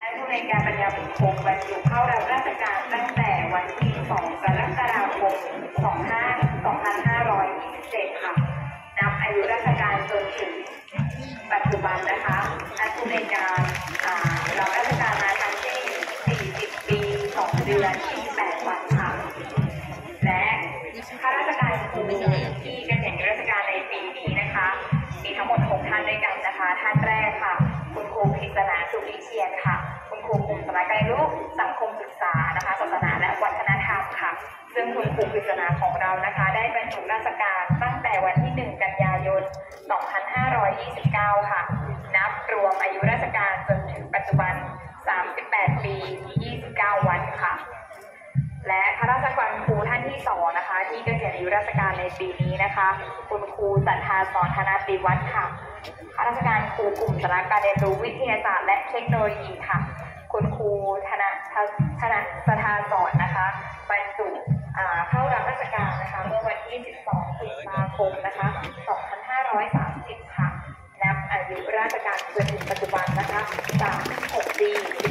และผู้ในการปัญญาบุคคงบรรจุเข้ารับราชการตั้งแต่วันที่ 2 กรกฎาคม 25 2527ค่ะ นับอายุราชการจนถึงปัจจุบันนะคะท่านผู้ในการ คุณครูกฤษณาของเรานะคะ ได้บรรจุราชการตั้งแต่วันที่ 1 กันยายน 2529 ค่ะ นับรวมอายุราชการจนถึงปัจจุบัน 38 ปี 29 วันค่ะ และข้าราชการครูท่านที่สองนะคะ ที่เกษียณอายุราชการในปีนี้นะคะ คุณครูสันทาสอนธนาติวัฒน์ค่ะข้าราชการครูกลุ่มสาระการเรียนรู้วิทยาศาสตร์และเทคโนโลยีค่ะ คุณครูธ นะคะ36ปี11เดื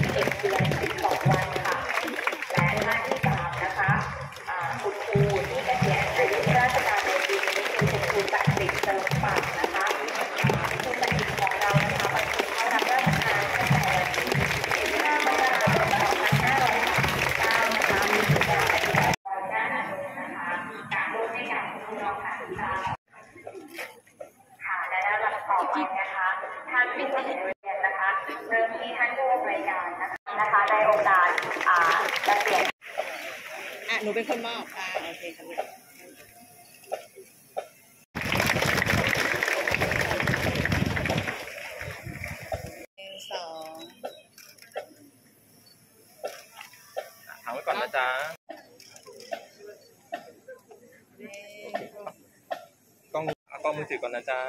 เอากล้องมือถือก่อนนะจ๊ะ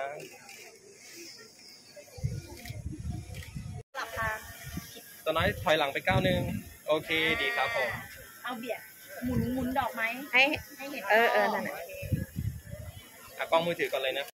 หลับตาตัวน้อยถอยหลังไปก้าวหนึ่งโอเคดีครับผม เอาเบียดหมุนหมุนดอกไม้ให้ให้เห็นเออเออนั่นน่ะอะกล้องมือถือก่อนเลยนะ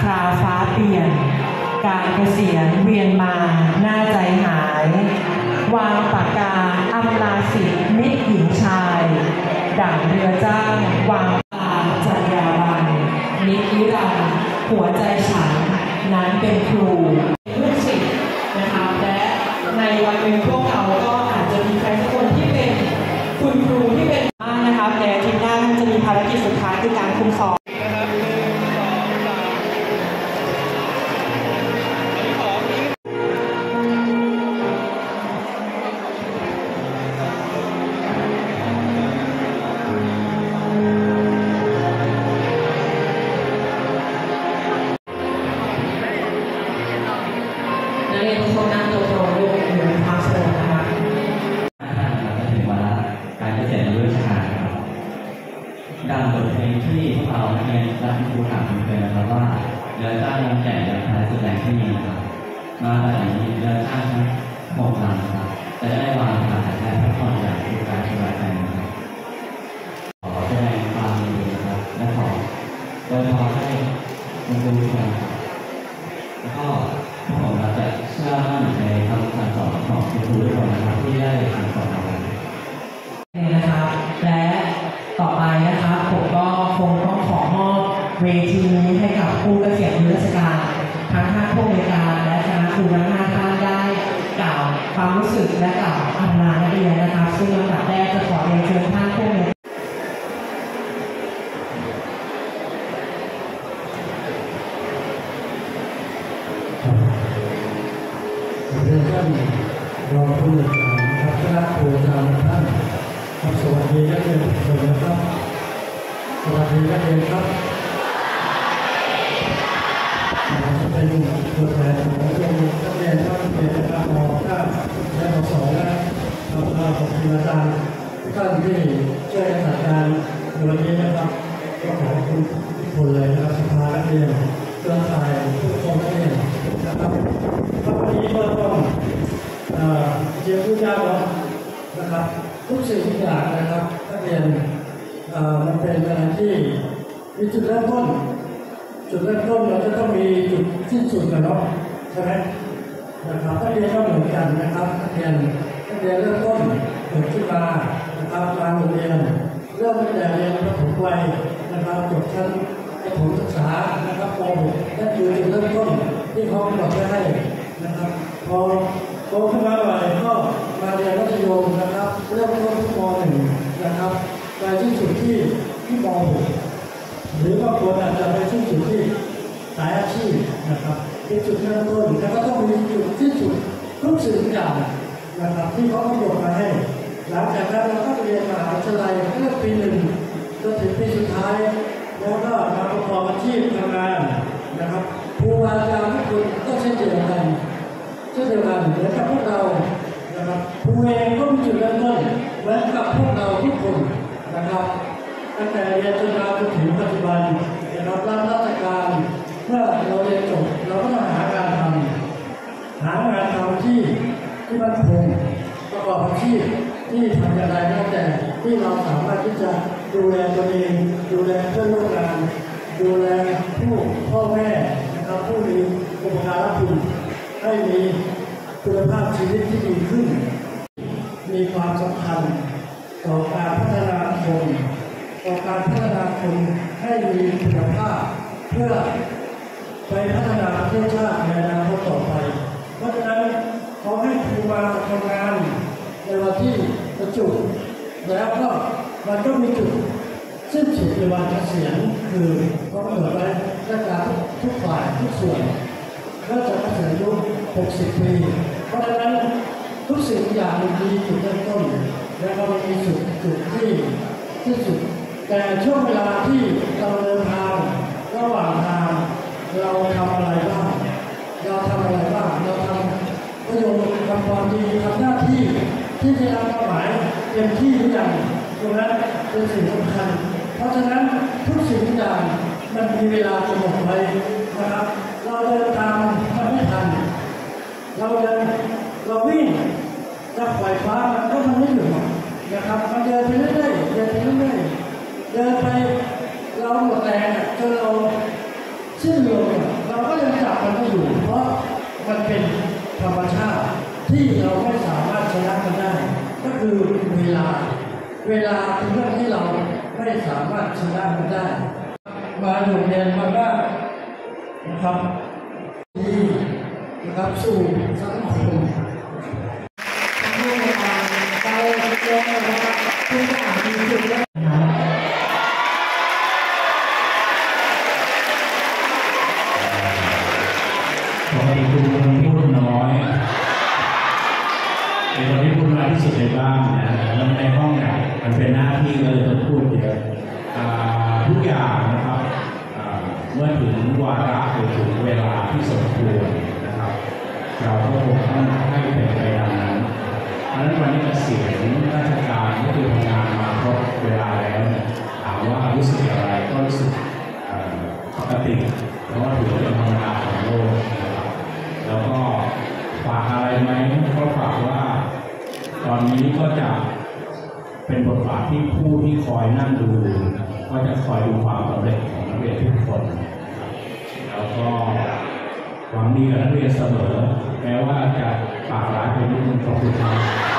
คราวฟ้าเปลี่ยน การเกษียณเวียนมาหน้าใจหาย วางปากกาอำลาสิมิตรหญิงชายดั่งเรือจ้างวางปาจัญญาบันนิกิรันหัวใจฉันนั้นเป็นครูลูกศิษย์นะคะและในวันหนึ่งพวกเขาก็อาจจะมีใครสักคนที่เป็นคุณครูที่เป็นบ้านนะคะแต่ทีหน้าจะมีภารกิจสุดท้ายคือการคุมสอบ บริการและคะครูทั้งห้าท่านได้กล่าวความรู้สึกและกล่าวอำลานักเรียนนะครับซึ่งลำดับแรกจะขอเรียนเชิญท่านผู้บริเรียนท่านรองผู้ในวยการนะครับคณะครูอาจารย์ท่านครับสวัสดีนักเรียนทุกคนนะครับสวัสดีนักเรียนครับ เราจะเป็นตัวแทนของนักเรียนนักเรียนทั้งเรียนนะครับม .9 และม .2 และขอบคุณขอบคุณอาจารย์ท่านที่ช่วยจัดการในวันนี้นะครับก็ขอบคุณทุกคนเลยนะครับสภานักเรียนเครือข่ายทุกคนนักเรียนนะครับครับวันนี้ก็ต้องเอ่อเรียนผู้ยาวนะครับ ทุกสิ่งทุกอย่างนะครับนักเรียนมันเป็นอะไรที่มีจุดเริ่มต้นจุดเริ่มต้นเราจะต้องมีจุด สิ้นสุดกันเนาะใช่ไหมนะครับนักเรียนก็เหมือนกันนะครับนักเรียนนักเรียนเริ่มต้นเกิดขึ้นมานะครับกลางโรงเรียนเริ่มตั้งแต่เรียนประถมวัยนะครับจบชั้นประถมศึกษานะครับป .6 นั่นคือจุดเริ่มต้นที่เขากำหนดไว้ให้นะครับ พอโตขึ้นมาหน่อยก็มาเรียนมัธยมนะครับ เริ่มต้นที่ม .1 นะครับไปที่สุดที่ที่ม .6 หรือบางคนอาจจะไปที่สุดที่ายอาชีพนะครับเป็นจุดเริ่มต้นแล้วก็ต้องมีจุดที่สุดทุกสิ่งทุกอย่างนะครับที่เขากำหนดมาให้ หลังจากนั้นเราก็เรียนมหาวิทยาลัยเริ่มปีหนึ่งจนถึงปีสุดท้าย แล้วก็มาประกอบอาชีพทำงานนะครับครูบาอาจารย์ทุกคนก็เช่นเดียวกันเช่นเดียวกันเหมือนกับพวกเรานะครับครูเองก็มีจุดเริ่มต้นเหมือนกับพวกเราทุกคนนะครับตั้งแต่เรียนจนมาจนถึงปัจจุบันนะครับรับราชการ เมื่อเราเรียนจบเราก็ต้องหางานทำหางานทำที่ที่มั่นคงประกอบอาชีพที่ทำอย่างไรก็แต่ที่เราสามารถที่จะดูแลตัวเองดูแลเพื่อนร่วมงาน ดูแลผู้พ่อแม่นะครับผู้มีอุปการะคุณให้มีคุณภาพชีวิตที่ดีขึ้น มีความสำคัญต่อการพัฒนาคนต่อการพัฒนาคนให้มีคุณภาพเพื่อ ไปพัฒนาประเทศชาติในอนาคตต่อไป เพราะฉะนั้นขอให้ครูมาทำงานในวันที่ประจุแล้วก็มันก็มีจุดสิ้นสุดในวันเกษียณคือก็กำหนดไว้ราชการทุกฝ่ายทุกส่วนก็จะเกษียณอายุ60 ปี เพราะฉะนั้นทุกสิ่งอย่างมีจุดเริ่มต้น และก็มีจุดจุดที่ที่สุด แต่ช่วงเวลาที่เราเดินทางระหว่างทาง เราทำอะไรบ้าง เราทำอะไรบ้าง เราทำประโยชน์ทำความดีทำหน้าที่ที่ได้รับหมายเต็มที่หรือยังตรงนั้นเป็นสิ่งสำคัญ เพราะฉะนั้นทุกสิ่งทุกอย่างมันมีเวลาจะหมดไปนะครับ เราเดินตามมันไม่ทัน เราเดินเราวิ่งเราปล่อยฟ้ามันก็ทำไม่ถึงนะครับ มันเดินไปเรื่อยๆเดินไปเรื่อยๆเดินไปเราหมดแรงจนเรา ซึ่ดียวกันเราก็ยังจับมันไม่อยู่ เพราะมันเป็นธรรมชาติที่เราไม่สามารถชนะมันได้ ก็คือเวลา เวลาเป็นเรื่องที่เราไม่สามารถชนะมันได้ มาโรงเรียนมาได้นะครับที่นะครับสู่สังคมทุกอย่างมีจุดางนะแล้วในห้องเนี่ยมันเป็นหน้าที่ก็เลยต้องพูดเยอะทุกอย่างนะครับเมื่อถึงวาระหรือถึงเวลาที่สมควรนะครับ เราก็คงต้องให้เป็นไปตามนั้นเพราะนั้นวันนี้เกษียณราชการก็คือทำงานมาครบเวลาแล้วเนี่ยถามว่ารู้สึกอะไรก็รู้สึกปกติเพราะว่าถือเป็นธรรมดาของโลกนะครับแล้วก็ฝากอะไรไหมก็ฝากว่า ตอนนี้ก็จะเป็นบทบาทที่ผู้ที่คอยนั่งดูก็จะคอยดูความสำเร็จของนักเรียนทุกคนแล้วก็หวังดีกับนักเรียนเสมอแม้ว่าจะปากร้ายไปนิดนึงก็คือทำ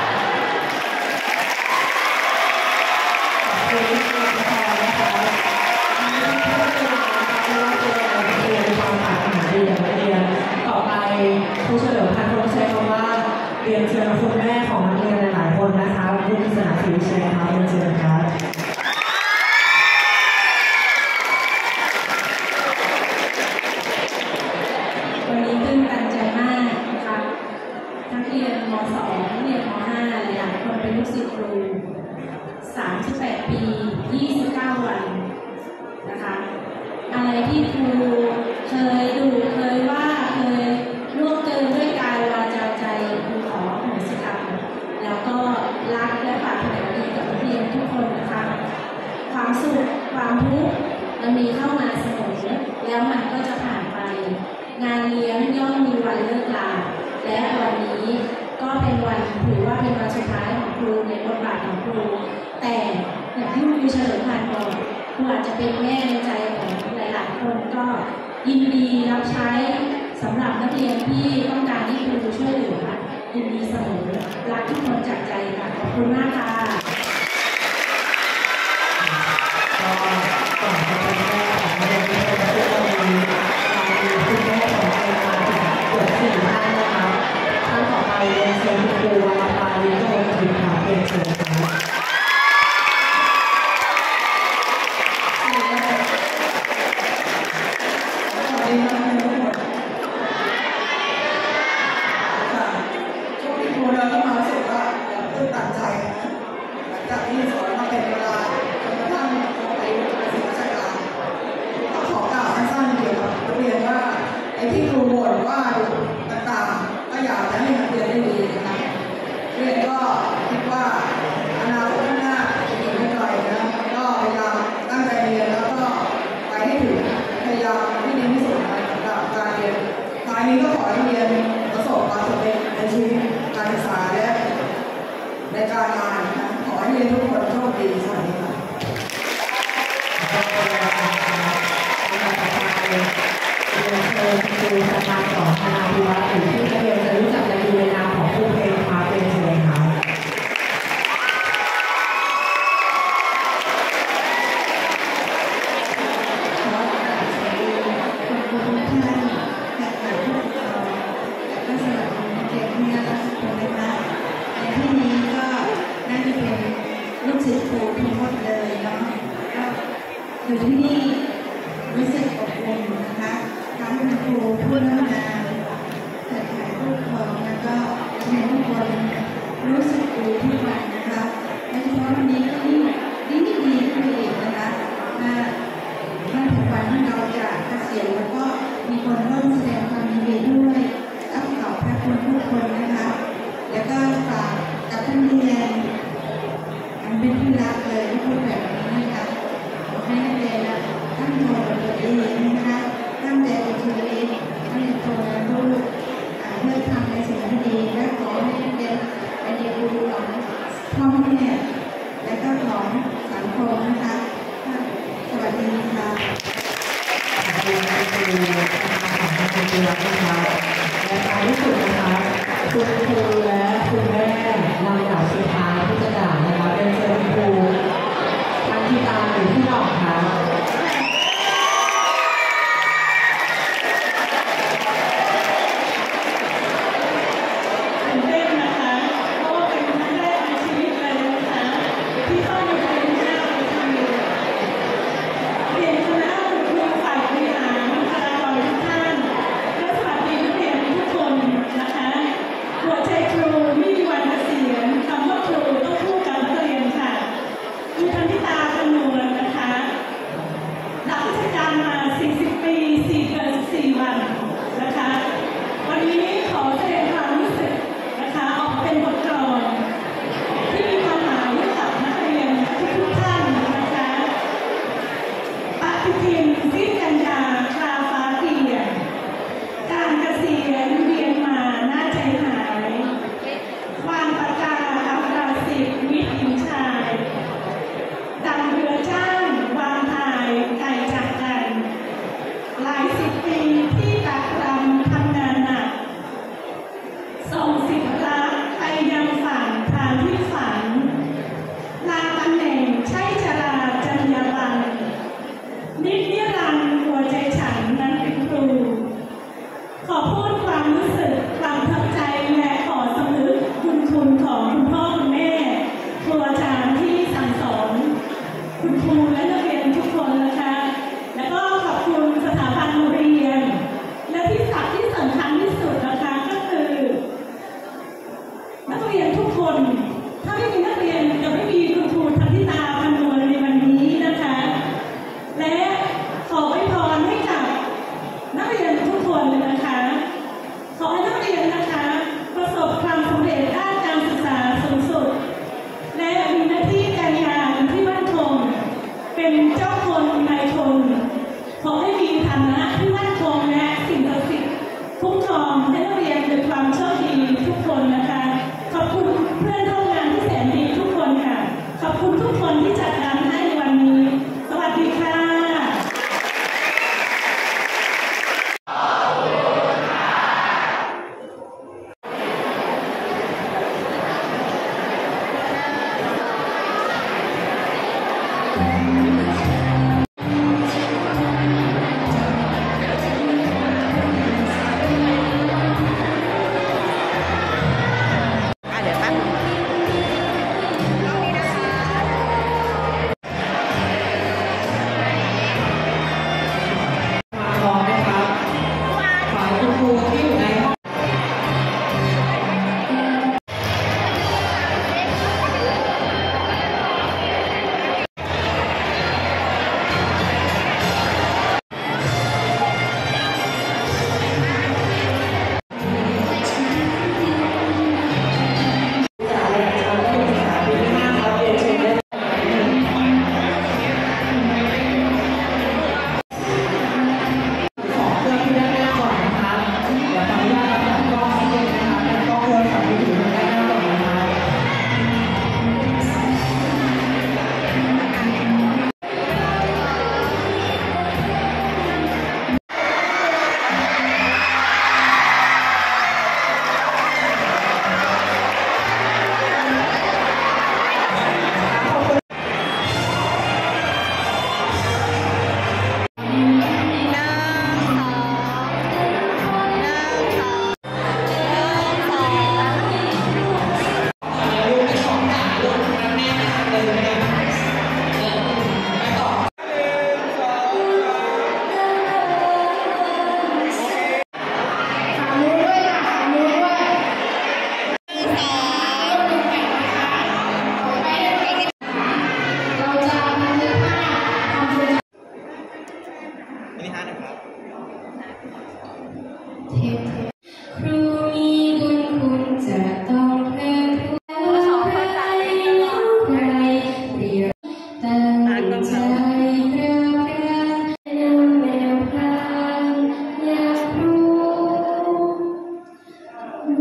แต่อย่างที่คุณเฉลิมพันธ์บอกครูอาจจะเป็นแม่ในใจของหลาย ๆ คนก็ยินดีรับใช้สำหรับนักเรียนที่ต้องการที่ครูช่วยเหลือยินดีเสมอรักทุกคนจากใจค่ะขอบคุณมากค่ะ เดินเข้ามารู้สึกว่าเพิ่งตัดใจหลังจากที่ được คุณแม่เรางสาวสุทา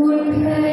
would pay.